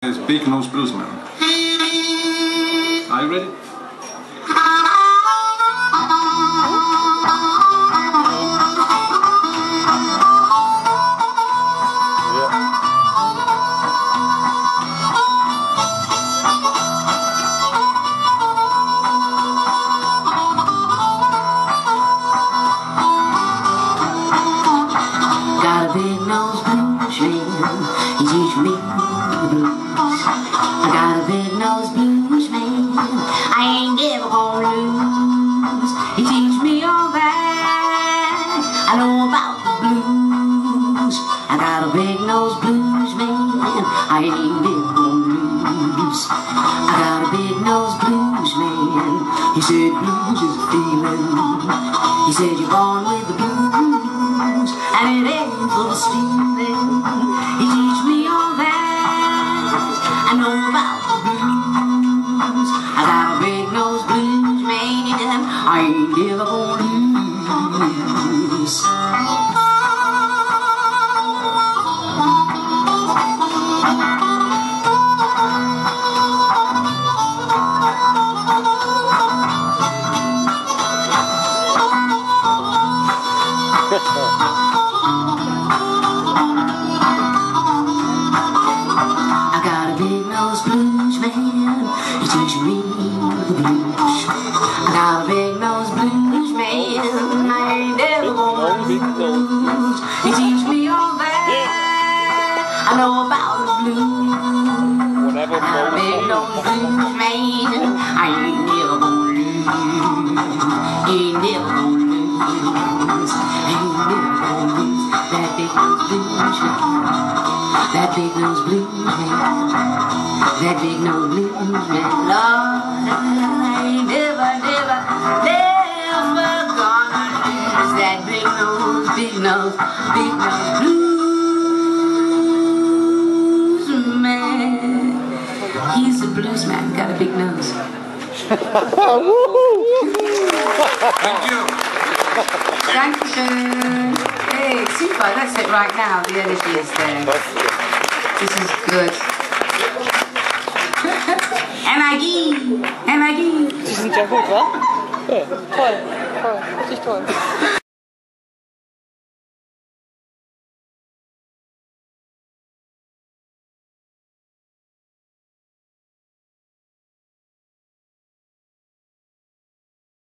is Big Nose Bluesman. Are you ready? Got a big nose blues man. He teach me blues. I got a big nose blues man. I ain't never gonna lose. He teach me all that. I know about the blues. I got a big nose blues man. I ain't never gonna lose. I got a big nose blues man. He said blues is a feeling. He said you're born with the blues and it ain't for stealing. Know about the blues. I got a big nose blues man. I ain't never gonna lose. The blues. I got a big nose blues man. I ain't never gonna lose. He teach me all that I know about the blues. Whatever a big nose blues man. I ain't never gonna lose. Ain't never gonna lose. Ain't never gonna lose. That big nose blues man. That big nose blues man. That big nose blues man. Lord, I ain't never, never, never gonna lose that big nose, big nose, big nose blues man. He's a blues man, got a big nose. Thank you. Dankeschön. Hey, super, that's it right now. The energy is there. This is good. Energie! Energie! Die sind ja gut, wa? Ja, toll, toll, richtig toll.